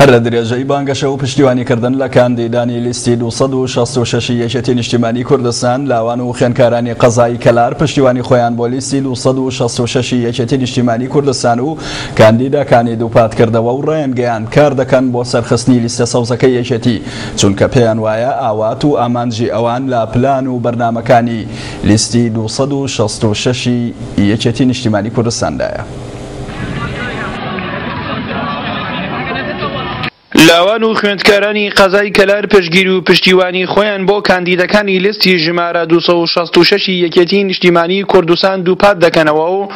هەر لە درێژەی بانگەشە و پشتیوانیکردن لە کاندیدانی لیستی 266 ی یەکێتی نیشتیمانی کوردستان، لاوان و خوێندکارانی قەزای کەلار پشتیوانی خۆیان بۆ لیستی 266 ی یەکێتی نیشتیمانی کوردستان و کاندیداکانی دووپاتکردەوە و ڕایانگەیاند کار دەکەن بۆ سەرخستنی لیستە سەوزەکەی یەکێتی، چونکە پێیان وایە ئاوات و ئامانجی ئەوان لە پلان و بەرنامەکانی لیستی 266 ی یەکێتی نیشتیمانی کوردستاندایە. لاوان و خوێندکارانی قەزای کەلار پشتگیر و پشتیوانی خۆیان بۆ کاندیدەکانی لیستی ژمارە دوو سەد و شەست و شەش ی یەکێتی نیشتیمانی کوردستان دووپات دەکەنەوە و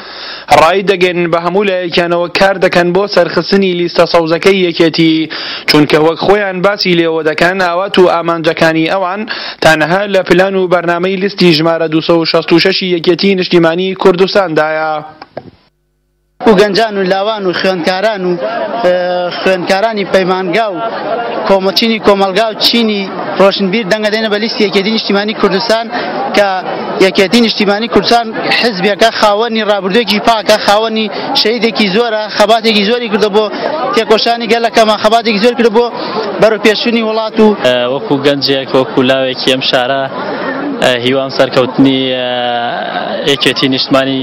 ڕایدەگەینن بە هەموو لایەکیانەوە کار دەکەن بۆ سەرخستنی لیستە سەوزەکەی یەکێتی چونکە وەک خۆیان باسی لێوە دەکەن ئاوات و ئامانجەکانی ئەوان تەنها لە پلان و بەرنامەی لیستی ژمارە دوو سەد و شەست و شەش ی یەکێتی نیشتیمانی کوردستاندایە. و گەنجان و لاوان و خوێندکاران و خوێندکارانی پەیمانگا و کۆمەچینی کۆمەلگا و چینی ڕۆشنبیر دەنگە دێنە بە لیستی یەکێتی نیشتیمانی کوردستان کە یەکێتی نیشتیمانی کوردستان حزبێکە خاوەنی ڕابردوێکی پاکە خاوەنی شەیدێکی زۆرە خەباتێکی زۆری کردە بۆ تێکۆشانی گەلەکەمە خەباتێکی زۆر کرد بۆ بەرە پێشونی وڵات و وەکو گەنجێک وەکو لاوێکی ئەم شارە هیوام سەرکەوتنی یەکێتی نیشتمانی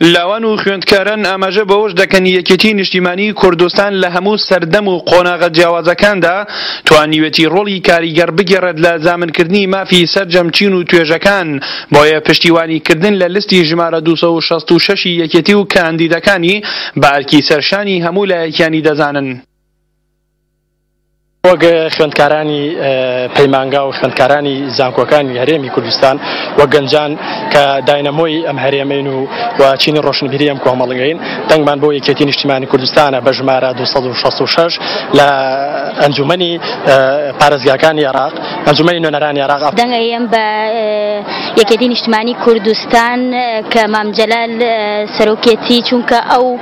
لاوان و خوێندکاران ئاماژە بەوەش دەکەن، یەکێتیی نیشتیمانیی کوردستان لە هەموو سەردەم و قۆناغە جیاوازەکاندا توانیوێتی ڕۆڵی کاریگەر بگێڕێت لە زامنکردنی مافی سەرجەم چین و توێژەکان، بۆیە پشتیوانیکردن لە لستی ژمارە دوو سەد و شەست و شەش ی یەکێتی و کاندیدەکانی بە ئەرکی سەرشانی هەموو لایەکیانی دەزانن. وەک خوێندکارانی پەیمانگا و خوێندکارانی زانکۆکانی هەرێمی کوردستان وە گەنجان کە داینەمۆی ئەم هەرێمەین و و چینی ڕۆشنبیری ئەم کۆمەڵگەین دەنگمان بۆ یەکێتی نیشتیمانی کوردستانە بە ژمارە 266 لە ئەنجومنی پارێزگاکانی عێراق ئەنجومنی نوێنەرانی عێراق دەنگەیەم بە یەکێتی نیشتمانی کوردستان کە مامجلال سەرۆکێتی چونکە ئەو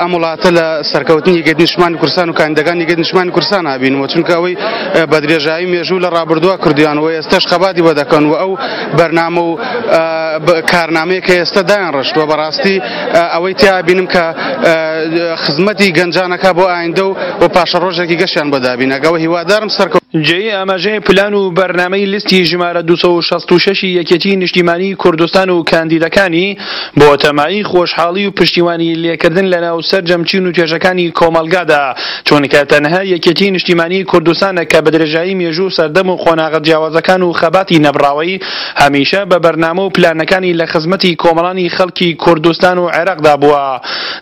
ئەم وڵاتە لە سەرکەوتنی گەت نیشمانی کورسان و کاندەکانی گەت نیشمانی کورسان هابینەوە چونکە ئەوەی بە درێژایی مێژوو لە ڕابردووە کردیان و ئێستش خەباتی بە دەکەن و ئەو بەرنامە و کارنامەیە کە ئێستا دایان ڕشتووە بەڕاستی ئەوەی تیا بینم کە خزمەتی گەنجانەکە بۆ ئایندە و و پاشە ڕۆژێکی گەشیان بەدابینەگەەوە هیوادارم سەرکە جێی ئاماژەی پلان و بەرنمەی لیستی ژمارە 266 یەکێتی نیشتیمانی کوردستان و کاندیدەکانی بۆ تەمای خۆشحاڵی و پشتیوانی لێکردن لەناو سەرجەم چین و توێژەکانی کۆمەڵگادا، چونکە تەنها یەکێتی نیشتیمانی کوردستانە کە بەدرێژایی مێژوو سەردەم و قۆناغە جیاوازەکان و خەباتی نەبڕاوەی هەمیشە بە بەرنامە و پلانەکانی لە خزمەتی کۆمەڵانی خەڵکی کوردستان و عێراقدا بووە.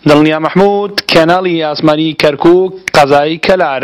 دڵنیا مەحمود، کەناڵی ئاسمانی کەرکوک، قەزای کەلار.